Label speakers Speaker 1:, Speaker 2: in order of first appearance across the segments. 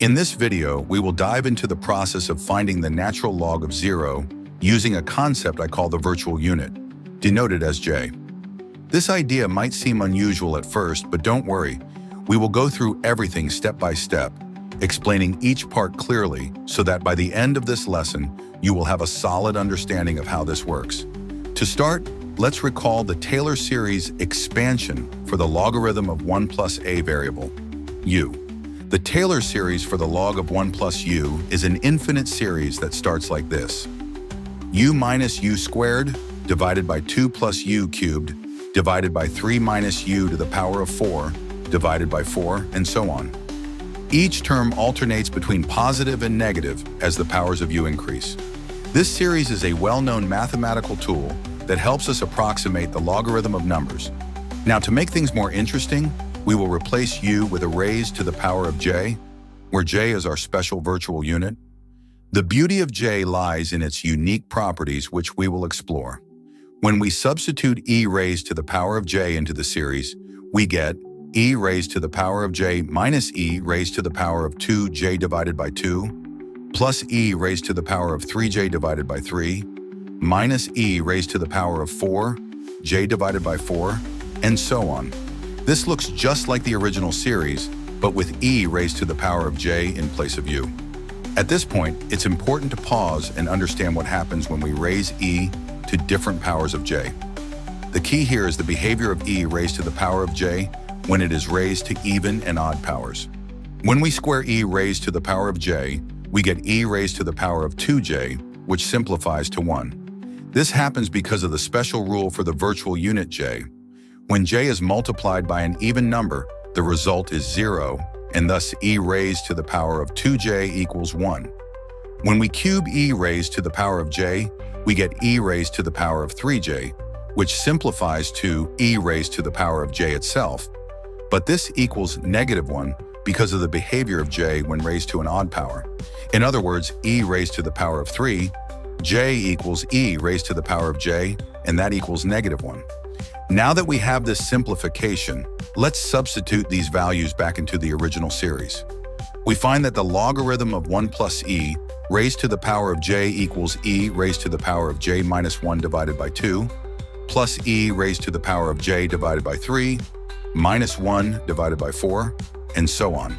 Speaker 1: In this video, we will dive into the process of finding the natural log of zero using a concept I call the virtual unit, denoted as j. This idea might seem unusual at first, but don't worry. We will go through everything step by step, explaining each part clearly so that by the end of this lesson, you will have a solid understanding of how this works. To start, let's recall the Taylor series expansion for the logarithm of 1 plus a variable, u. The Taylor series for the log of 1 plus u is an infinite series that starts like this. u minus u squared divided by 2 plus u cubed divided by 3 minus u to the power of 4 divided by 4, and so on. Each term alternates between positive and negative as the powers of u increase. This series is a well-known mathematical tool that helps us approximate the logarithm of numbers. Now, to make things more interesting, we will replace u with a raised to the power of j, where j is our special virtual unit. The beauty of j lies in its unique properties, which we will explore. When we substitute e raised to the power of j into the series, we get e raised to the power of j minus e raised to the power of 2j divided by 2, plus e raised to the power of 3j divided by 3, minus e raised to the power of 4, j divided by 4, and so on. This looks just like the original series, but with e raised to the power of j in place of u. At this point, it's important to pause and understand what happens when we raise e to different powers of j. The key here is the behavior of e raised to the power of j when it is raised to even and odd powers. When we square e raised to the power of j, we get e raised to the power of 2j, which simplifies to 1. This happens because of the special rule for the virtual unit j. When j is multiplied by an even number, the result is 0, and thus e raised to the power of 2j equals 1. When we cube e raised to the power of j, we get e raised to the power of 3j, which simplifies to e raised to the power of j itself. But this equals negative 1 because of the behavior of j when raised to an odd power. In other words, e raised to the power of 3 j equals e raised to the power of j, and that equals negative 1. Now that we have this simplification, let's substitute these values back into the original series. We find that the logarithm of 1 plus e raised to the power of j equals e raised to the power of j minus 1 divided by 2, plus e raised to the power of j divided by 3, minus 1 divided by 4, and so on.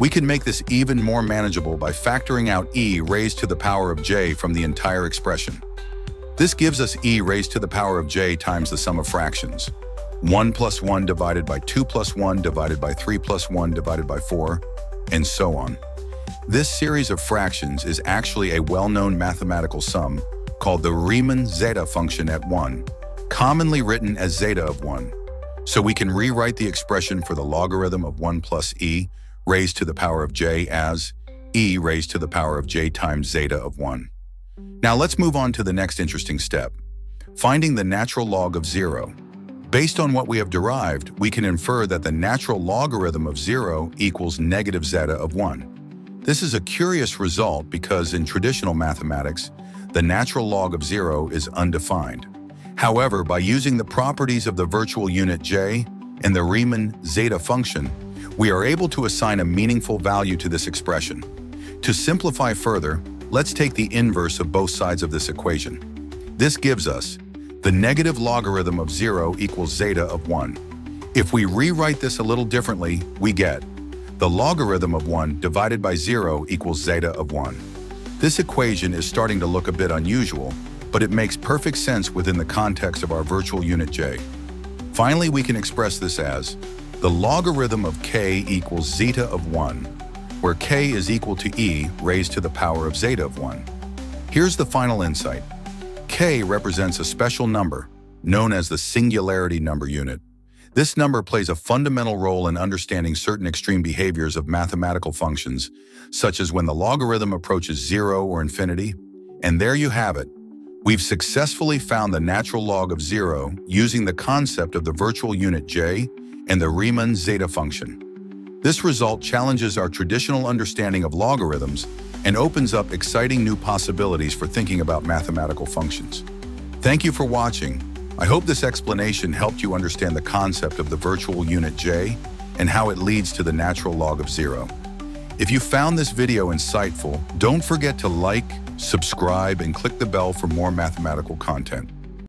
Speaker 1: We can make this even more manageable by factoring out e raised to the power of j from the entire expression. This gives us e raised to the power of j times the sum of fractions. 1 plus 1 divided by 2 plus 1 divided by 3 plus 1 divided by 4, and so on. This series of fractions is actually a well-known mathematical sum called the Riemann zeta function at 1, commonly written as zeta of 1. So we can rewrite the expression for the logarithm of 1 plus e raised to the power of j as e raised to the power of j times zeta of 1. Now let's move on to the next interesting step, finding the natural log of 0. Based on what we have derived, we can infer that the natural logarithm of 0 equals negative zeta of 1. This is a curious result because in traditional mathematics, the natural log of 0 is undefined. However, by using the properties of the virtual unit j and the Riemann zeta function, we are able to assign a meaningful value to this expression. To simplify further, let's take the inverse of both sides of this equation. This gives us the negative logarithm of 0 equals zeta of 1. If we rewrite this a little differently, we get the logarithm of 1 divided by 0 equals zeta of 1. This equation is starting to look a bit unusual, but it makes perfect sense within the context of our virtual unit j. Finally, we can express this as the logarithm of k equals zeta of 1, where k is equal to e raised to the power of zeta of 1. Here's the final insight. k represents a special number, known as the singularity number unit. This number plays a fundamental role in understanding certain extreme behaviors of mathematical functions, such as when the logarithm approaches zero or infinity. And there you have it. We've successfully found the natural log of zero using the concept of the virtual unit j and the Riemann zeta function. This result challenges our traditional understanding of logarithms and opens up exciting new possibilities for thinking about mathematical functions. Thank you for watching. I hope this explanation helped you understand the concept of the virtual unit j and how it leads to the natural log of zero. If you found this video insightful, don't forget to like, subscribe, and click the bell for more mathematical content.